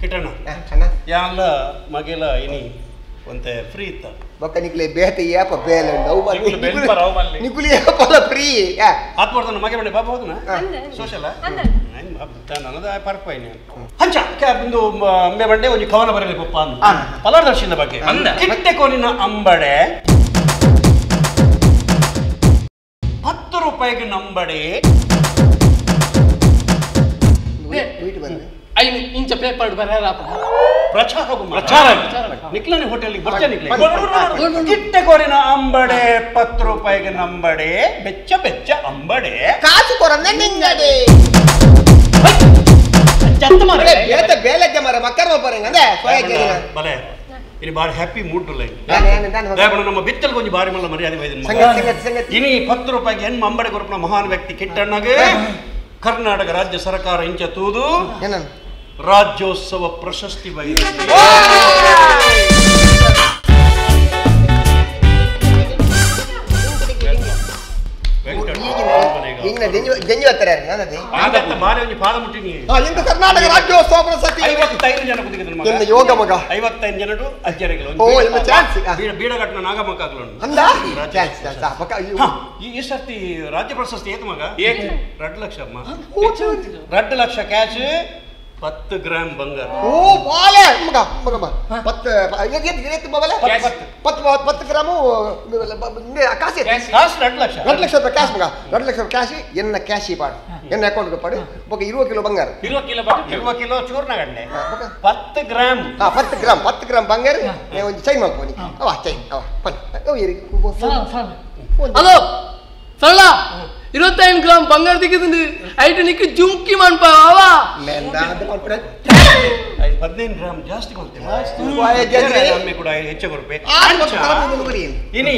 ಕಿಟಣ್ಣ ಅಣ್ಣ ಮಗೆಲ ಇನಿ ಒಂತೆ ಫ್ರೀ ಇತ್ತ ಬೊಕ್ಕ ನಿಕ್ಲೆ ಬೇತ ಏಪ ಬೇಲೆ ನವು ನಿಕ್ಲು ಬೆಲ್ ಬರ ಅವು ಮಲ್ಲಿ. ನಿಕುಲಿ ಏಪಲ ಫ್ರೀ ಆತ್ ಮಗೆ ಬಂಡೆ ಬಾಬಾ ಹೋದನ ಅಂದೆ. ಸೋಶಲ ಅಂದೆ. ನನ್ನದ ಪರ್ಪ ಹಂಚ ಅಂಬೆ ಬಂಡೆ ಒಂಜಿ ಕವನ ಬರಲಿ ಪಪ್ಪ ಅಂದ ಫಲದರ್ಶಿನ ಬಗ್ಗೆ ಅಂದ. ಕಿಟ್ಟೆ ಕೋನಿನ ಅಂಬಡೆ ಹತ್ತು ರೂಪಾಯಿಗೆ ನಂಬಡೆ ಬಂದೆ ಐದು ಇಂಚ ಪೇಪರ್ ಬರಾರಪ್ಪ ಪ್ರಚಾರ ಪ್ರಚಾರ ನಿಕ್ಲನೆ ಹೋಟೆಲ್ ಬರ್ತಾ ನಿಕ್ಲೆ ಬನ್ನಿ. ಕಿಟ್ಟೆ ಕೋರಿನ ಅಂಬಡೆ ಪತ್ತು ರೂಪಾಯಿಗೆ ನಂಬಡೆ ಬೆಚ್ಚ ಬೆಚ್ಚ ಅಂಬಡೆ. ಕಾಸು ಕೊರನ್ನ ನಿಂಗಡೆ ಚಂದ ಮಾರ ಅರೆ ಬೇಲಕ್ಕೆ ಮರ ಮಕ್ಕರ ಬರಂಗ ಅಂದೆ? ಸೋಯಕ್ಕೆ ಬಲೆ ಇನಿ ಬಾರಿ ಹ್ಯಾಪಿ ಮೂಡ್ ಲೈನ್ ನಮ್ಮ ಬಿತ್ತಲ್ ಕೊಂಚ ಬಾರಿ ಮಲ್ಲ ಮರ್ಯಾದೆ ಬೈದಿನ ಇನಿ ಪತ್ತು ರೂಪಾಯಿಗೆ ಹೆಣ್ಣು ಅಂಬಡೆ ಕೊರಪನ ಮಹಾನ್ ವ್ಯಕ್ತಿ ಕಿಟ್ಟಣ್ಣಗೆ. ಕರ್ನಾಟಕ ರಾಜ್ಯ ಸರ್ಕಾರ ಇಂಚ ತೂದು. ಏನನ್ ರಾಜ್ಯೋತ್ಸವ ಪ್ರಶಸ್ತಿ ಬಯಸಿದೆ ಕರ್ನಾಟಕ ರಾಜ್ಯೋತ್ಸವ ಪ್ರಶಸ್ತಿ. ಐವತ್ತೈದು ಜನ ಕುದಿಗಿದ್ರು ಯೋಗ ಮಗ. ಐವತ್ತೈದು ಜನರು ಅಜ್ಜರಿಗಳು. ಬೀಡಗಟ್ಟನ ಈ ಈ ಸರ್ತಿ ರಾಜ್ಯ ಪ್ರಶಸ್ತಿ ಏತು ಮಗ? ಎರಡು ಲಕ್ಷ ಅಮ್ಮ. ಲಕ್ಷ ಕ್ಯಾಶ್. பத்து கிராம் பங்கர். ஓ பால! மகா மகமா பத்து எது எது ಎತ್ತು ಬಾವಲ பத்து பத்து. பத்து கிராமு காசு காசு. ரெண்டு லட்சம். ரெண்டு லட்சம் ரூபாய் காசு மகா ரெண்டு லட்சம் ரூபாய் காசு என்ன கேஷ் பாடு. என்ன அக்கௌண்ட்க்கு பாடு? ஓகே இருபது கிலோ பங்கார். இருபது கிலோ இருபது கிலோ சூர்ண கண்ணே. பத்து கிராம். ஆ பத்து கிராம் பத்து கிராம் பங்கார். கொஞ்சம் சைன் வாங்க போனி. அவா சைன் அவா பண்ணு ஹலோ! சொல்லலாம் ಅವ ഗ്രാം ಹಲೋ ಸರಳ ಇರುವತ್ತೈದು ജുംക്കി ಐದು ಹದಿನೈದು ಗ್ರಾಮ್ ಜಾಸ್ತಿ. ಒಮ್ಮೆ ಕೂಡ ಹೆಚ್ಚು ಕೊಡ್ಬೇ ಇನಿ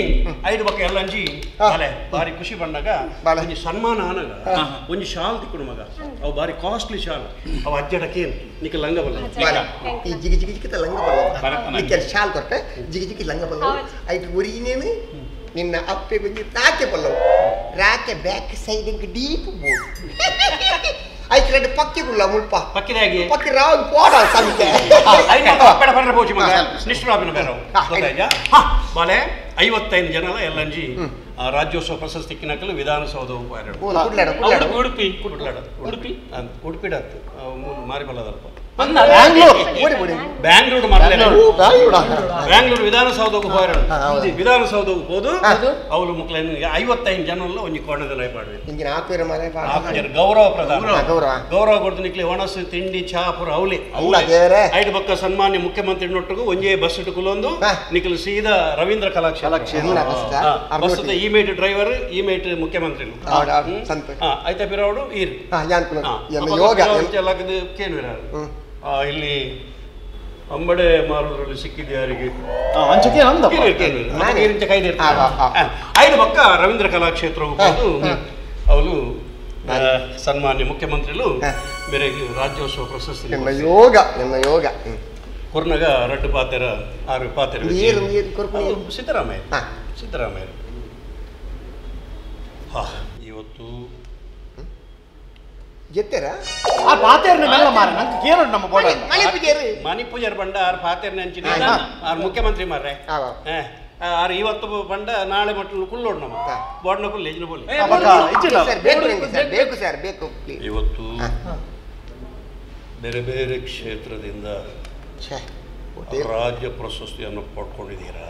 ಐದು ಬಕ್ಕ ಎಲ್ಲ ಅಂಜಿ. ಬಾರಿ ಖುಷಿ ಬಂದಾಗ ಬಾಲೆ. ಒಂಜಿ ಸನ್ಮಾನ ಆನಗ ಒಂಜಿ ಶಾಲ್ ತಿಕ್ಕುಡು ಮಗ ಅವು ಬಾರಿ ಕಾಸ್ಟ್ಲಿ ಶಾಲ್ ಅವು ಅಜ್ಜಡಕೇನು ನಿಕ್ಕ ಲಂಗ ಬಲ್ಲ ಈ ಜಿಗಿ ಜಿಗಿ ಜಿಗಿ ಲಂಗ ಬಲ್ಲ. ಶಾಲ್ ಕೊಟ್ಟೆ ಜಿಗಿ ಜಿಗಿ ಲಂಗ ಬಲ್ಲ ಐದು ಉರಿನೇನು ನಿನ್ನ ಅಪ್ಪೆ ಬಂದು ತಾಕೆ ಬಲ್ಲವು? ರಾಕೆ ಬ್ಯಾಕ್ ಸೈಡ್ ಡೀಪ್ ಬೋರ್ಡ್ ಐದು ಪಕ್ಕಿ ಪಕ್ಕಿಗುಲ್ಲ ಮುಲ್ಪ ಪಕ್ಕಿದಾಗಿ ಪಕ್ಕಿ ರಾವ್ ಪೋಡ ಸಂತೆ. ಐನ ಪಕ್ಕಡ ಪರ್ರೆ ಪೋಚಿ ಮಗ. ನಿಷ್ಠರಾಬಿನ ಬೇರೆ ಹಾ, ಗೊತ್ತಾಯ್ತಾ? ಬಾಲೆ ಐವತ್ತೈದು ಜನ ಎಲ್ಲ ಅಂಜಿ ಆ ರಾಜ್ಯೋತ್ಸವ ಪ್ರಶಸ್ತಿ ಕಿನ್ನಕಲು ವಿಧಾನಸೌಧ ಉಡುಪಿ ಕುಡ್ಲಾಡ ಉಡುಪಿ ಕುಡ್ಲಾಡ. ಉಡುಪಿ? ಉಡುಪಿಡತ್ತು ಮಾರಿಬಲ್ಲದಲ್ಪ ಬ್ಯಾಂಗ್ಳೂರ್. ವಿಧಾನಸೌಧಕ್ಕೆ ಹೋಗಿರೋದು. ವಿಧಾನಸೌಧಕ್ಕೆ ಹೋದು. ಅವಳು ಮಕ್ಕಳನ್ನು ಐವತ್ತೈದು ಜನ ಒಂದು ಕೋಣದ ಲೈಪಾಡ್ವಿ ಹಿಂಗಿನ ಆಪೇರ ಮನೆ ಗೌರವ ಪ್ರಧಾನ. ಗೌರವ. ಗೌರವ. ಕೊಡ್ತು ನಿಕ್ಲಿ ಒಣಸು ತಿಂಡಿ ಚಾಪುರ ಅವಳಿ ಅಲ್ಲ ದೇವ್ರೆ ಐದು ಪಕ್ಕ ಸನ್ಮಾನ್ಯ ಮುಖ್ಯಮಂತ್ರಿ ನೊಟ್ಟಿಗೂ ಒಂಜೇ ಬಸ್ ಇಟ್ಟುಕೊಳ್ಳೊಂದು ಹಾ. ನಿಖಿಲ್ ಸೀದಾ ರವೀಂದ್ರ ಕಲಾಕ್ಷೇತ್ರ. ಬಸ್ ಈ ಮೇಟ್ ಡ್ರೈವರ್ ಈ ಮೇಟ್ ಮುಖ್ಯಮಂತ್ರಿ. ಆಯ್ತಾ ಪಿರವಡು? ಈರ್ ಯೋಗ. ಕೃಷ್ಣ ಇಲ್ಲಿ ಅಂಬಡೆ ಮಾರುದ್ರಲ್ಲಿ ಸಿಕ್ಕಿದ ಯಾರಿಗೆ. ಐದು ಪಕ್ಕ ರವೀಂದ್ರ ಕಲಾಕ್ಷೇತ್ರವು ಅವರು ಸನ್ಮಾನ್ಯ ಮುಖ್ಯಮಂತ್ರಿಗಳು ಬೇರೆ ರಾಜ್ಯೋತ್ಸವ ಪ್ರಶಸ್ತಿ ಯೋಗ ನನ್ನ ಯೋಗ. ಕೊರ್ನಗ ರಡ್ಡು ಪಾತೆರ ಆರು ಪಾತೆರ ಸಿದ್ದರಾಮಯ್ಯ. ಸಿದ್ದರಾಮಯ್ಯ. ಹಾ ಇವತ್ತು ಗೆತ್ತೆರ ಆ ಪಾತೇರ್ನ ಮೆಲ್ಲ ಮಾರ ನಂಗೆ ಕೇರಡ್ ನಮ್ಮ ಬೋಡ ಮಳೆ ಪೂಜೆರು. ಮನಿ ಪೂಜಾರ್ ಬಂಡ ಆರ್ ಪಾತೆರ್ನ ಅಂಚಿನ ಹಾ. ಮುಖ್ಯಮಂತ್ರಿ ಮಾರ್ರೆ. ಆರು ಇವತ್ತು ಬಂಡ ನಾಳೆ ಮಟ್ಟ ಕುಲ್ಲೋಡ್ ನಮ್ಮ. ಬೋಡ್ನ ಕುಲ್ಲ ಎಜ್ನ ಬೋಲಿ ಬೇಕು ಸರ್ ಬೇಕು ಸರ್ ಬೇಕು ಪ್ಲೀಸ್ ಇವತ್ತು ಬೇರೆ ಬೇರೆ ಕ್ಷೇತ್ರದಿಂದ ರಾಜ್ಯ ಪ್ರಶಸ್ತಿಯನ್ನು ಪಡ್ಕೊಂಡಿದ್ದೀರಾ?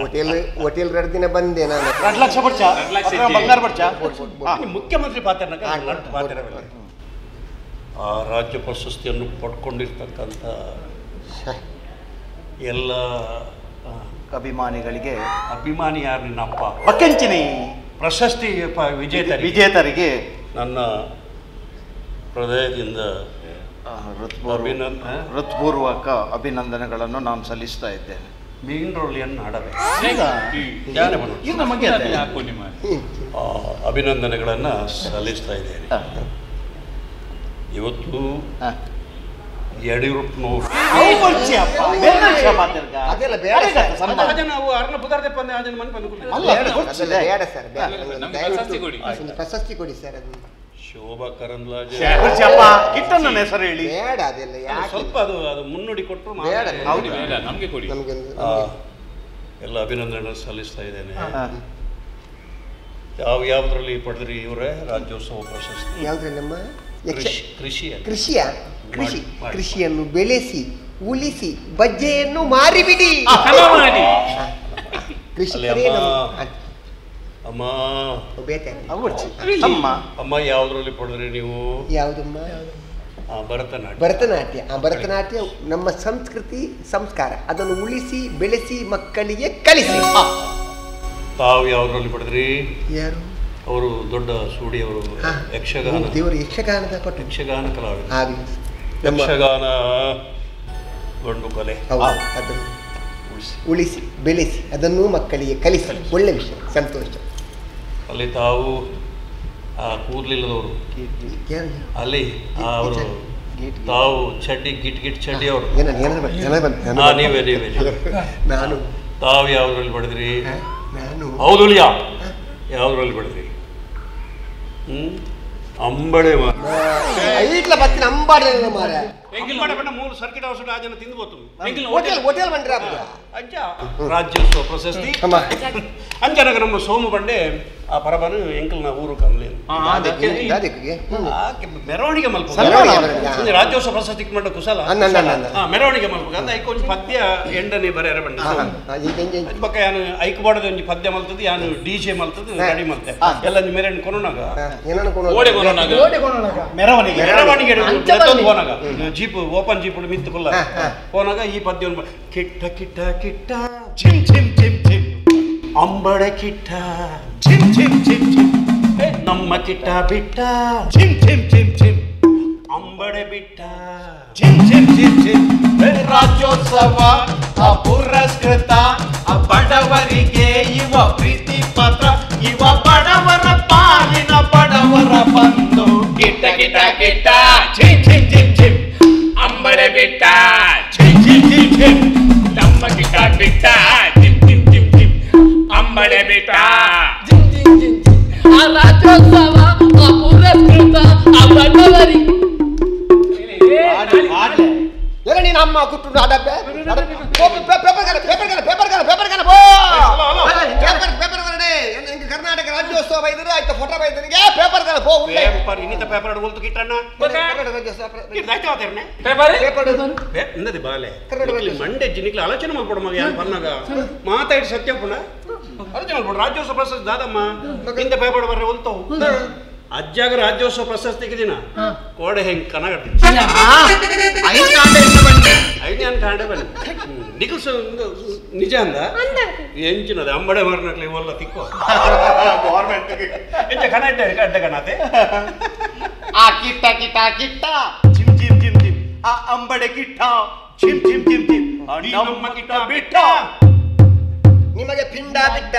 ಹೋಟೆಲ್ ಹೋಟೆಲ್ ಎರಡು ದಿನ ಬಂದೆ ನಾನು. ಎರಡು ಲಕ್ಷ ಬರ್ಚ? ಬಂಗಾರ ಬರ್ಚ? ಮುಖ್ಯಮಂತ್ರಿ ಪಾತ್ರನಾಗ. ಆ ರಾಜ್ಯ ಪ್ರಶಸ್ತಿಯನ್ನು ಪಡ್ಕೊಂಡಿರ್ತಕ್ಕಂಥ ಎಲ್ಲ ಅಭಿಮಾನಿಗಳಿಗೆ ಅಭಿಮಾನಿ ಯಾರು ನಿನ್ನಪ್ಪ? ಬಕ್ಕಂಚಿನಿ ಪ್ರಶಸ್ತಿ ವಿಜೇತ ವಿಜೇತರಿಗೆ. ನನ್ನ ಹೃದಯದಿಂದ ಹೃತ್ಪೂರ್ವಕ ಅಭಿನಂದನೆಗಳನ್ನು ನಾನು ಸಲ್ಲಿಸ್ತಾ ಇದ್ದೇನೆ. ಮೀನ್ ರೋಲಿಯನ್ನು ಆಡಬೇಕು ಅಭಿನಂದನೆಗಳನ್ನು ಸಲ್ಲಿಸ್ತಾ ಇದ್ದೇನೆ. ಇವತ್ತು. ಯಡಿಯೂರಪ್ಪನವರು ಪ್ರಶಸ್ತಿ ಕೊಡಿ ಸರ್ ಅದು. ಶೋಭಾ ಕರಂದ್ಲಾಜೆ. ಕುರ್ಚಿಯಪ್ಪ ಕಿಟ್ಟಣ್ಣನ ಹೆಸರು ಹೇಳಿ. ಬೇಡ ಅದೆಲ್ಲ ಯಾಕೆ? ಸ್ವಲ್ಪ ಅದು ಅದು ಮುನ್ನುಡಿ ಕೊಟ್ಟರು ಬೇಡ. ಹೌದು ನಮ್ಗೆ ಕೊಡಿ. ಎಲ್ಲ ಅಭಿನಂದನೆ ಸಲ್ಲಿಸ್ತಾ ಇದ್ದೇನೆ. ಯಾವ ಯಾವ್ದ್ರಲ್ಲಿ ಪಡೆದ್ರಿ ಇವರೇ? ರಾಜ್ಯೋತ್ಸವ ಪ್ರಶಸ್ತಿ. ಯಾವ್ದ್ರಲ್ಲಿ ನಮ್ಮ? ಯಕ್ಷ ಕೃಷಿ ಕೃಷಿಯ. ಕೃಷಿಯ? ಕೃಷಿ. ಕೃಷಿಯನ್ನು ಬೆಳೆಸಿ ಉಳಿಸಿ ಬಜ್ಜೆಯನ್ನು ಮಾರಿಬಿಡಿ. ಕೃಷಿ ಅಮ್ಮ. ಬೇತೆ ಅವರ್ಚಿ ಅಮ್ಮ. ಅಮ್ಮ ಯಾವ್ದ್ರಲ್ಲಿ ಪಡೆದ್ರಿ ನೀವು? ಯಾವುದಮ್ಮ? ಆ, ಭರತನಾಟ್ಯ. ಭರತನಾಟ್ಯ. ಆ ಭರತನಾಟ್ಯ ನಮ್ಮ ಸಂಸ್ಕೃತಿ ಸಂಸ್ಕಾರ. ಅದನ್ನು ಉಳಿಸಿ ಬೆಳೆಸಿ ಮಕ್ಕಳಿಗೆ ಕಲಿಸಿ. ತಾವು ಯಾವ್ದ್ರಲ್ಲಿ ಪಡೆದ್ರಿ? ಯಾರು? ಅವರು ದೊಡ್ಡ ಸೂಡಿ ಅವರು ಯಕ್ಷಗಾನ. ದೇವರು ಯಕ್ಷಗಾನದ ಪಟ್ಟು ಯಕ್ಷಗಾನ ಕಲಾವಿದ. ಯಕ್ಷಗಾನ ಗಂಡು ಕಲೆ. ಹೌದು. ಅದನ್ನು ಉಳಿಸಿ. ಬೆಳೆಸಿ ಅದನ್ನು ಮಕ್ಕಳಿಗೆ ಕಲಿಸಲು ಒಳ್ಳೆ ವಿಷಯ. ಸಂತೋಷ. ಅಲ್ಲಿ ತಾವು ಆ ಕೂರ್ಲಿಲ್ಲದವರು ಯಾರು? ಅಲ್ಲಿ ಅವರು ತಾವು ಚಡ್ಡಿ ಗಿಟ್ ಗಿಟ್ ಚಡ್ಡಿ ಅವರು. ನೀವೇ ನೀವೇ. ನಾನು. ತಾವು ಯಾವ್ದ್ರಲ್ಲಿ ಬಡಿದ್ರಿ? ಹೌದು ಯಾವ್ದ್ರಲ್ಲಿ ಬಡಿದ್ರಿ? ಹ್ಮ್? ಅಂಬಡೆ ಮಾ ಐಟ್ಲ ಬತ್ತಿನ ಮಾರ ಅಂಬಡೆ ಬಣ್ಣ ಮೂರು ಸರ್ಕಿಟ್ ಹೌಸ್ ರಾಜನ ತಿಂದು ಹೋಟೆಲ್. ಹೋಟೆಲ್ ಬಂದ್ರೆ ಅಜ್ಜ ರಾಜ್ಯೋತ್ಸವ ಪ್ರಶಸ್ತಿ. ಅಮ್ಮ. ಅಂಜನಗ ನಮ್ಮ ಸೋಮ ಬಂಡೆ. ಆ ಪರಬನು ಎಂಕಲ್ನ ಊರು ಕಮ್ಲೇನು ಅದಕ್ಕೆ ಅದಕ್ಕೆ ಹ್ಮ್. ಆಕೆ ಮೆರವಣಿಗೆ ಮಲ್ಪ ಮೆರವಣಿಗೆ ಮೆರವಣಿಗೆ. ಒಂದು ರಾಜ್ಯೋತ್ಸವ ಪ್ರಶಸ್ತಿ ಮಂಡ ಕುಶಲ ಅನ್ನ, ಅನ್ನ, ಅನ್ನ, ಅನ್ನ. ಹಾ ಮೆರವಣಿಗೆ ಮಲ್ಪ ಅಂತ ಐಕ ಒಂಜಿ ಪದ್ಯ ಎಂಡನೆ ಬರೆಯರ ಬಂಡ ಹಾ, ಹಾ, ಇಂಜ, ಇಂಜ, ಇಂಜ. ಅದ್ ಬಕ್ಕ ಯಾನು ಐಕ್ ಬಾಡದ ಒಂಜಿ ಪದ್ಯ ಮಲ್ತದ್ದು ಯಾನು ಡಿ ಜೆ ಮಲ್ತದ್ದು ಹಾ. ರೆಡಿ ಮಲ್ತೆ ಹಾ. ಎಲ್ಲ ಒಂಜಿ ಮೆರವಣಿಗೆ ಕೊನೋನಾಗ ಹಾ, ಏನನ್ನ ಕೊಡು? ಓಡೆ ಕೊರೋನಾಗ ಮೆರವಣಿಗೆ ಮೆರವಣಿಗೆ ಅಂಚೆ ಎತ್ತೊಂದು ಬನ್ನಿ. ಹೋನಾಗ ಜೀಪ್ ಓಪನ್ ಜೀಪ್ ಮಿತ್ತು ಕೊಲ್ಲ ಹಾ, ಹಾ. ಹೋನಾಗ ಈ ಪದ್ಯ ಒಂದು ಕಿಟ್ಟ ಕಿಟ್ಟ ಕಿಟ್ಟ ಚಿಮ್ ಚಿಮ್ ಚಿಮ್ ಚಿಮ್ ಅಂಬಡೆ ಕಿಟ್ಟ ಚಿಮ್ ಚಿಮ್ ಚಿಮ್ ಚಿಮ್ ಏ, ನಮ್ಮ ಕಿಟ್ಟ ಬಿಟ್ಟ ಚಿಮ್ ಚಿಮ್ ಚಿಮ್ ಚಿಮ್ ಅಂಬಡೆ ಬಿಟ್ಟ ಚಿಮ್ ಚಿಮ್ ಚಿಮ್ ಚಿಮ್ ರಾಜ್ಯೋತ್ಸವ ಆ ಪುರಸ್ಕೃತ ಆ ಬಡವರಿಗೆ ಇವ ಪ್ರೀತಿ ಪತ್ರ ಇವ ಬಡವರ ಪಾಲಿನ ಬಡವರ ಬಂದು ಗಿಟ್ಟ ಗಿಟ್ಟ ಗಿಟ್ಟ ಚಿಮ್ ಚಿಮ್ ಚಿಮ್ ಚಿಮ್ ಅಂಬಡೆ ಬಿಟ್ಟ ಚಿಮ್ ಚಿಮ್ ಚಿಮ್ ಚಿಮ್ ಜಿನ್. ಆ ರಾಜ್ಯೋತ್ಸವ ಆ ಪುರಸ್ಕೃತ ಆ ಬಡವರಿಗೆ ಎಲ್ಲ ನೀನು ಅಮ್ಮ ಕುಟ್ಟು ಅಡಬ್ಬೆ ಪೇಪರ್ ಕಾಲ ಪೇಪರ್ ಕಾಲ ಪೇಪರ್ ಕಾಲ ಪೇಪರ್ ಕಾಲ ಪೋ ಪೇಪರ್ ಪೇಪರ್ ಬರಡೆ ಇಂಕ ಕರ್ನಾಟಕ ರಾಜ್ಯೋತ್ಸವ ಬೈದರು ಆಯ್ತು ಫೋಟೋ ಬೈದನಿಗೆ ಪೇಪರ್ ಕಾಲ ಪೋ ಉಂಡೆ ಪೇಪರ್ ಇನ್ನಿತ ಪೇಪರ್ ಅಡುಗೊಲ್ತು ಕಿಟ್ಟಣ್ಣ ಕರ್ನಾಟಕ ರಾಜ್ಯೋತ್ಸವ ಇದಾಯ್ತು ಅವತ್ತೇರ್ನೆ ಪೇಪರ್ ಪೇಪರ್ ಇಂದದಿ ಬಾಲೆ ಕನ್ನಡ ಇಲ್ಲಿ ಮಂಡೆ ಜಿನಿಕ್ಲಿ ಆಲೋಚನೆ ಮಾಡ್ಕೊಡ ಮಗ ಯಾರು ಬಂದಾಗ ಮಾತಾಡಿ ಸತ್ಯ ಮಾಡ್ಕೊಡ ರಾಜ್ಯೋತ್ಸವ ಪ್ರಶಸ್ತಿ ದಾದಮ್ಮ ಹಿಂದೆ ಭಯಪಡ ಬರ್ರೆ ಹೊಲ್ತವು ಅಜ್ಜಾಗ ರಾಜ್ಯೋತ್ಸವ ಪ್ರಶಸ್ತಿಗೆ ದಿನ ಕೋಡೆ ಹೆಂಗ್ ಕನಗಟ್ಟಿ ಐದು ಅನ್ ಕಾಂಡೆ ಬನ್ನಿ. ನಿಖಲ್ಸ್ ನಿಜ ಅಂದ? ಎಂಚಿನದ ಅಂಬಡೆ ಮರ್ನಕ್ಲಿ ಒಲ್ಲ ತಿಕ್ಕೋ. ಗೌರ್ಮೆಂಟ್ ಎಂಚ ಕಣ ಇಡ್ಡೆ ಅಡ್ಡ ಕಣತೆ ಆ ಕಿಟ್ಟ ಕಿಟ್ಟ ಕಿಟ್ಟ. ಚಿಮ್ ಚಿಮ್ ಚಿಮ್ ಚಿಮ್. ಆ ಅಂಬಡೆ ಕಿಟ್ಟ ಚಿಮ್ ಚಿಮ್ ಚಿಮ್ ಚಿಮ್. ನಮ್ಮ ಕಿಟ್ಟ ಬಿಟ್ಟ. ನಿಮಗೆ ಪಿಂಡ ಬಿಟ್ಟ.